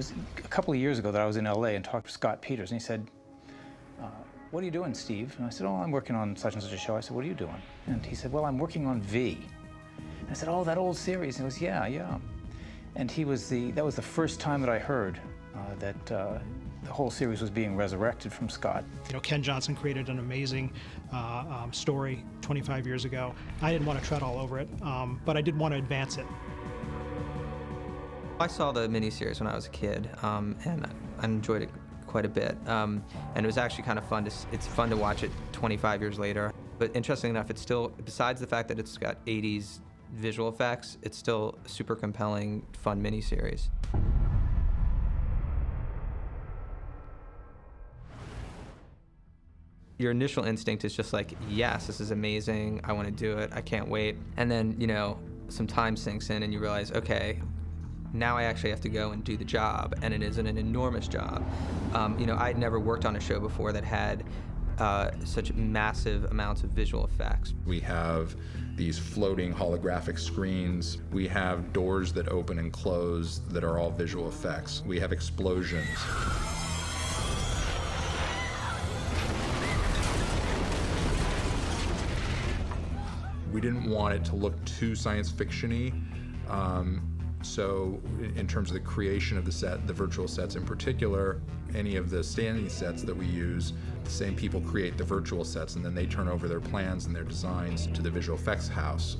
was a couple of years ago that I was in LA and talked to Scott Peters, and he said, uh, what are you doing, Steve? And I said, oh, I'm working on such and such a show. I said, what are you doing? And he said, well, I'm working on V. And I said, oh, that old series. And he goes, yeah, yeah. And he was the, that was the first time that I heard uh, that uh, the whole series was being resurrected from Scott. You know, Ken Johnson created an amazing uh, um, story 25 years ago. I didn't want to tread all over it, um, but I did want to advance it. I saw the miniseries when I was a kid, um, and I enjoyed it quite a bit. Um, and it was actually kind of fun to, it's fun to watch it 25 years later. But interesting enough, it's still, besides the fact that it's got 80s visual effects, it's still a super compelling, fun miniseries. Your initial instinct is just like, yes, this is amazing, I want to do it, I can't wait. And then, you know, some time sinks in and you realize, okay, now I actually have to go and do the job, and it isn't an enormous job. Um, you know, I'd never worked on a show before that had uh, such massive amounts of visual effects. We have these floating holographic screens. We have doors that open and close that are all visual effects. We have explosions. We didn't want it to look too science fiction-y. Um, so in terms of the creation of the set, the virtual sets in particular, any of the standing sets that we use, the same people create the virtual sets and then they turn over their plans and their designs to the visual effects house.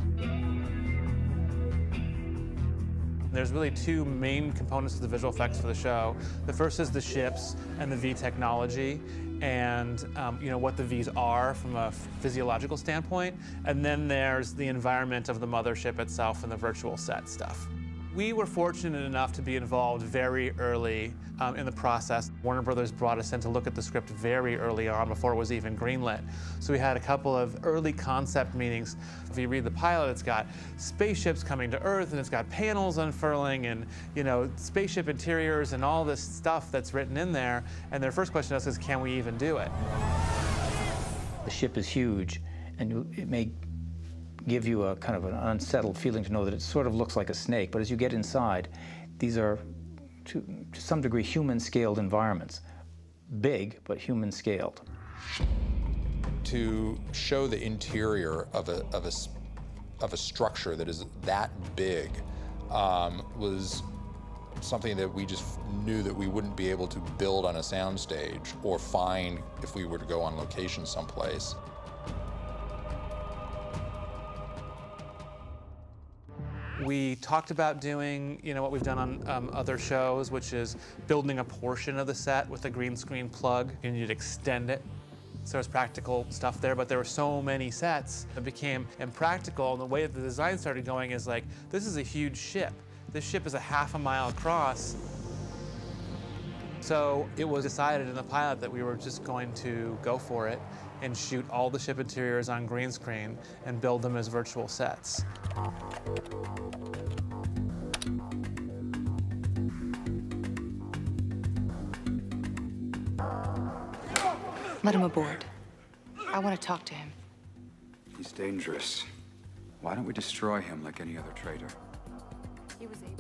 There's really two main components of the visual effects for the show. The first is the ships and the V technology and um, you know what the V's are from a physiological standpoint. And then there's the environment of the mothership itself and the virtual set stuff. We were fortunate enough to be involved very early um, in the process. Warner Brothers brought us in to look at the script very early on before it was even greenlit. So we had a couple of early concept meetings. If you read the pilot, it's got spaceships coming to Earth and it's got panels unfurling and you know spaceship interiors and all this stuff that's written in there. And their first question to us is, can we even do it? The ship is huge and it may give you a kind of an unsettled feeling to know that it sort of looks like a snake. But as you get inside, these are, to, to some degree, human-scaled environments. Big, but human-scaled. To show the interior of a, of a, of a structure that is that big um, was something that we just knew that we wouldn't be able to build on a soundstage or find if we were to go on location someplace. We talked about doing, you know, what we've done on um, other shows, which is building a portion of the set with a green screen plug, and you'd extend it. So there's practical stuff there, but there were so many sets it became impractical. And the way that the design started going is like, this is a huge ship. This ship is a half a mile across. So it was decided in the pilot that we were just going to go for it and shoot all the ship interiors on green screen and build them as virtual sets. Let him aboard. I want to talk to him. He's dangerous. Why don't we destroy him like any other traitor?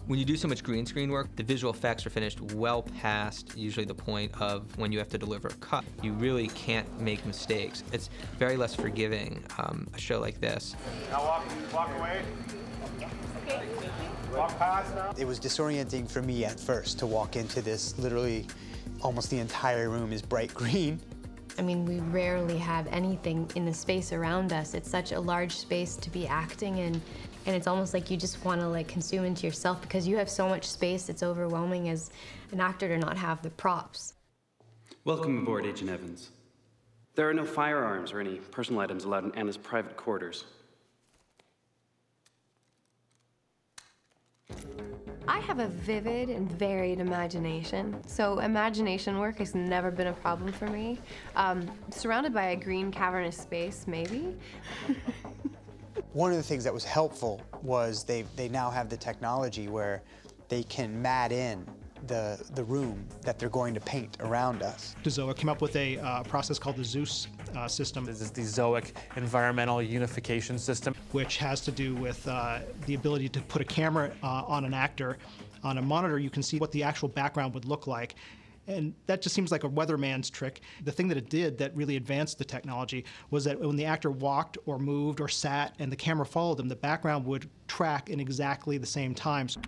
When you do so much green screen work, the visual effects are finished well past usually the point of when you have to deliver a cut. You really can't make mistakes. It's very less forgiving, um, a show like this. Now walk, walk away. Okay. Walk past now. It was disorienting for me at first to walk into this literally almost the entire room is bright green. I mean, we rarely have anything in the space around us. It's such a large space to be acting in, and it's almost like you just want to like consume into yourself because you have so much space. It's overwhelming as an actor to not have the props. Welcome aboard, Agent Evans. There are no firearms or any personal items allowed in Anna's private quarters. I have a vivid and varied imagination, so imagination work has never been a problem for me. Um, surrounded by a green cavernous space, maybe. One of the things that was helpful was they, they now have the technology where they can mat in the, the room that they're going to paint around us. Dezoic came up with a uh, process called the Zeus uh, system. This is the Zoic Environmental Unification System. Which has to do with uh, the ability to put a camera uh, on an actor on a monitor, you can see what the actual background would look like. And that just seems like a weatherman's trick. The thing that it did that really advanced the technology was that when the actor walked or moved or sat and the camera followed them, the background would track in exactly the same times.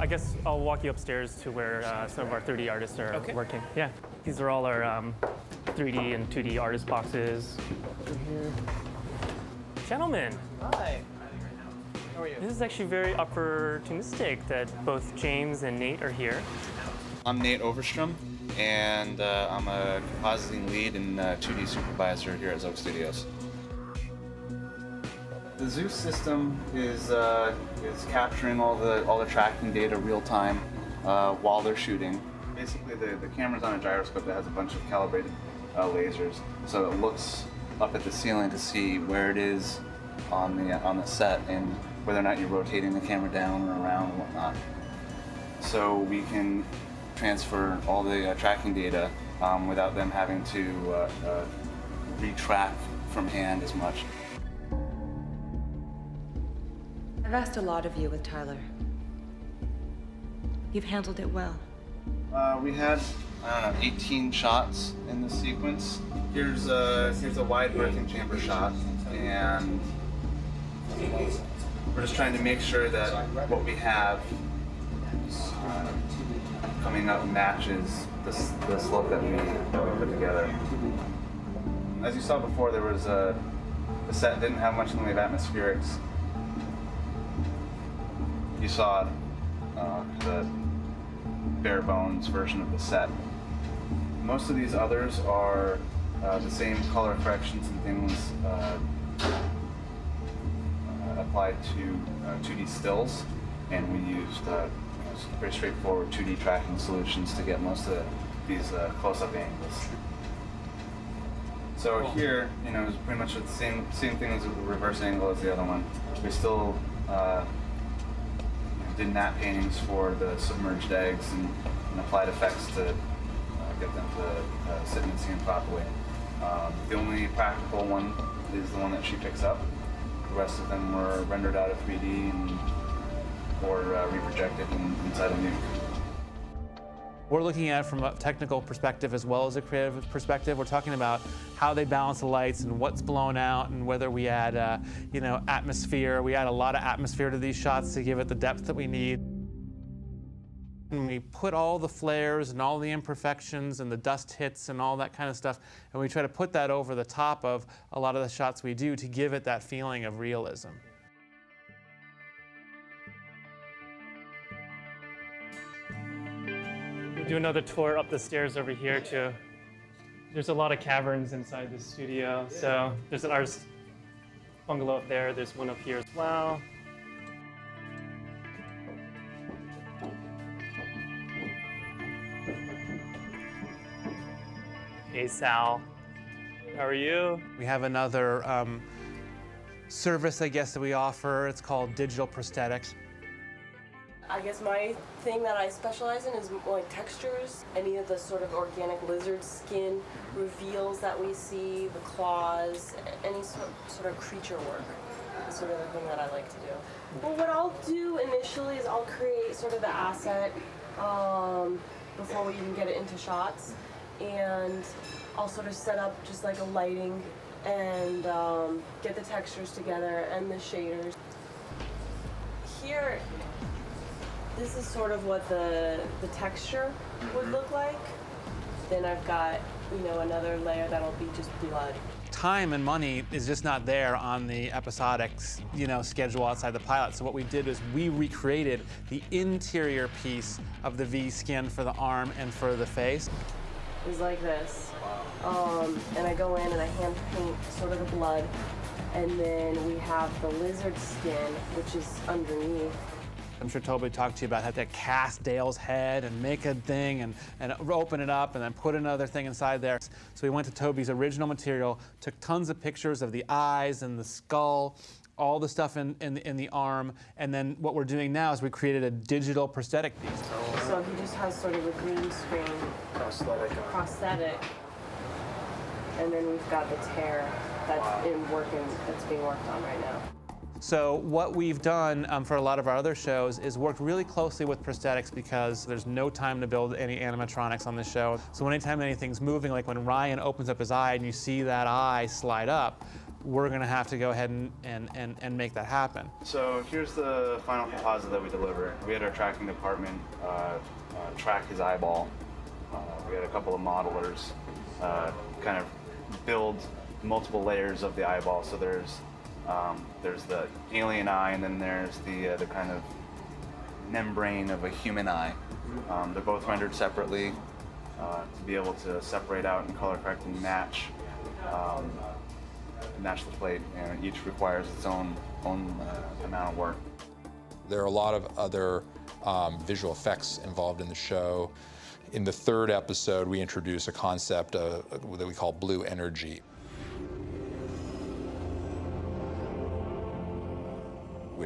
I guess I'll walk you upstairs to where uh, some of our 3D artists are Okay. working. Yeah, these are all our um, 3D and 2D artist boxes. Gentlemen, Hi. How are you? this is actually very opportunistic that both James and Nate are here. I'm Nate Overstrom, and uh, I'm a compositing lead and uh, 2D supervisor here at Zoic Studios. The Zeus system is uh, is capturing all the all the tracking data real time uh, while they're shooting. Basically, the, the camera's on a gyroscope that has a bunch of calibrated uh, lasers, so it looks up at the ceiling to see where it is on the on the set and whether or not you're rotating the camera down or around and whatnot. So we can transfer all the uh, tracking data um, without them having to uh, uh, retrack from hand as much. I've asked a lot of you with Tyler. You've handled it well. Uh, we had I don't know 18 shots in the sequence. Here's a here's a wide working chamber shot, and we're just trying to make sure that what we have uh, coming up matches this this look that we, that we put together. As you saw before, there was a the set didn't have much in the way of atmospherics. You saw uh, the bare bones version of the set. Most of these others are uh, the same color corrections and things uh, uh, applied to uh, 2D stills, and we used uh, very straightforward 2D tracking solutions to get most of these uh, close-up angles. So here, you know, it's pretty much the same same thing as a reverse angle as the other one. We still uh, did matte paintings for the submerged eggs and, and applied effects to uh, get them to uh, sit in the scene properly. Um, the only practical one is the one that she picks up. The rest of them were rendered out of 3D and or uh, reprojected in, inside a nuke. We're looking at it from a technical perspective as well as a creative perspective. We're talking about how they balance the lights and what's blown out and whether we add, uh, you know, atmosphere. We add a lot of atmosphere to these shots to give it the depth that we need. And we put all the flares and all the imperfections and the dust hits and all that kind of stuff, and we try to put that over the top of a lot of the shots we do to give it that feeling of realism. Do another tour up the stairs over here too. There's a lot of caverns inside the studio. So there's an artist bungalow up there. There's one up here as well. Hey Sal, how are you? We have another um, service, I guess, that we offer. It's called digital prosthetics. I guess my thing that I specialize in is like textures. Any of the sort of organic lizard skin reveals that we see, the claws, any sort, sort of creature work is sort of the thing that I like to do. Well, what I'll do initially is I'll create sort of the asset um, before we even get it into shots. And I'll sort of set up just like a lighting and um, get the textures together and the shaders. Here, this is sort of what the the texture would look like. Then I've got, you know, another layer that'll be just blood. time and money is just not there on the episodics, you know, schedule outside the pilot. So what we did is we recreated the interior piece of the V skin for the arm and for the face. Is like this. Um, and I go in and I hand paint sort of the blood. And then we have the lizard skin, which is underneath. I'm sure Toby talked to you about how to cast Dale's head and make a thing and, and open it up and then put another thing inside there. So we went to Toby's original material, took tons of pictures of the eyes and the skull, all the stuff in, in, the, in the arm, and then what we're doing now is we created a digital prosthetic piece. So he just has sort of a green screen Prosthetic. Uh, prosthetic, and then we've got the tear that's in working, that's being worked on right now. So what we've done um, for a lot of our other shows is worked really closely with prosthetics because there's no time to build any animatronics on the show. So anytime anything's moving, like when Ryan opens up his eye and you see that eye slide up, we're going to have to go ahead and, and, and, and make that happen. So here's the final composite that we delivered. We had our tracking department uh, uh, track his eyeball. Uh, we had a couple of modelers uh, kind of build multiple layers of the eyeball. So there's um, there's the alien eye, and then there's the uh, the kind of membrane of a human eye. Um, they're both rendered separately uh, to be able to separate out and color correct and match um, match the plate. And each requires its own own uh, amount of work. There are a lot of other um, visual effects involved in the show. In the third episode, we introduce a concept uh, that we call blue energy.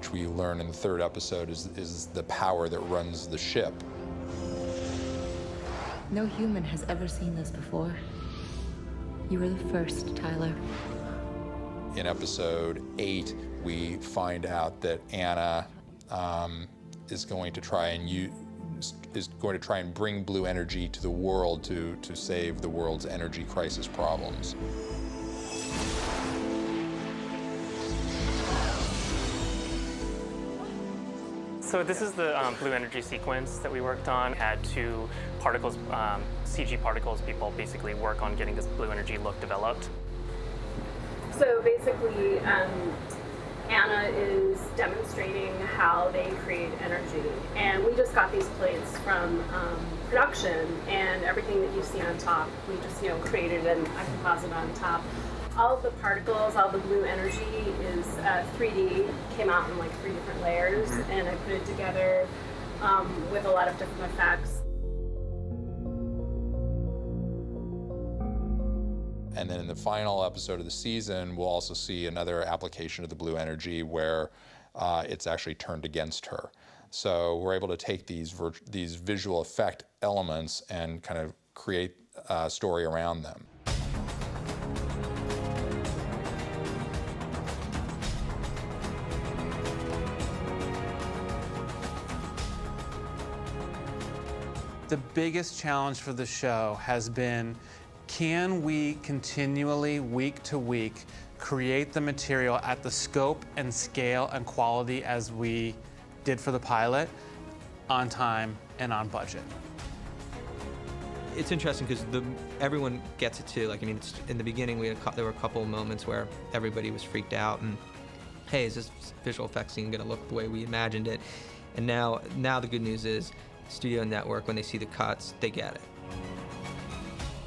Which we learn in the third episode is, is the power that runs the ship. No human has ever seen this before. You were the first, Tyler. In episode eight, we find out that Anna um, is going to try and use, is going to try and bring blue energy to the world to, to save the world's energy crisis problems. So this is the um, blue energy sequence that we worked on. Had two particles, um, CG particles, people basically work on getting this blue energy look developed. So basically, um, Anna is demonstrating how they create energy. And we just got these plates from um, production, and everything that you see on top, we just you know created an, a composite on top all of the particles, all the blue energy is uh, 3D, came out in like three different layers, mm-hmm. and I put it together um, with a lot of different effects. And then in the final episode of the season, we'll also see another application of the blue energy where uh, it's actually turned against her. So we're able to take these these visual effect elements and kind of create a story around them. The biggest challenge for the show has been can we continually, week to week, create the material at the scope and scale and quality as we did for the pilot on time and on budget? It's interesting because the everyone gets it too. Like I mean, in the beginning, we had there were a couple of moments where everybody was freaked out and, hey, is this visual effects scene going to look the way we imagined it? And now, now the good news is Studio Network, when they see the cuts, they get it.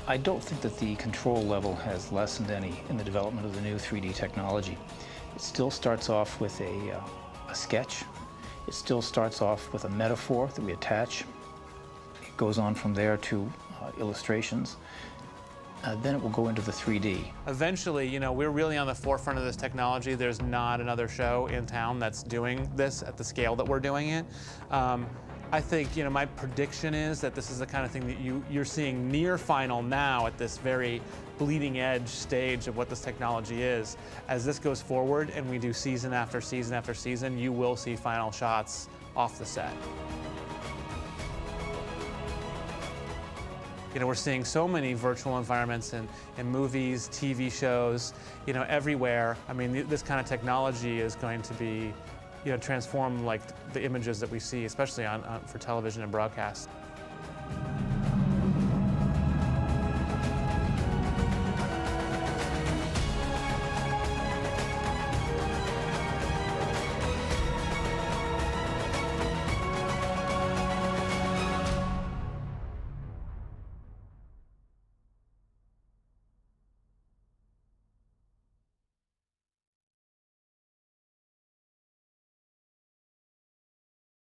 I don't think that the control level has lessened any in the development of the new 3D technology. It still starts off with a, uh, a sketch. It still starts off with a metaphor that we attach. It goes on from there to uh, illustrations. Uh, then it will go into the 3D. Eventually, you know, we're really on the forefront of this technology. There's not another show in town that's doing this at the scale that we're doing it. Um, I think, you know, my prediction is that this is the kind of thing that you, you're seeing near final now at this very bleeding edge stage of what this technology is. As this goes forward and we do season after season after season, you will see final shots off the set. You know, we're seeing so many virtual environments in, in movies, TV shows, you know, everywhere. I mean, this kind of technology is going to be you know, transform like the images that we see, especially on, on for television and broadcast.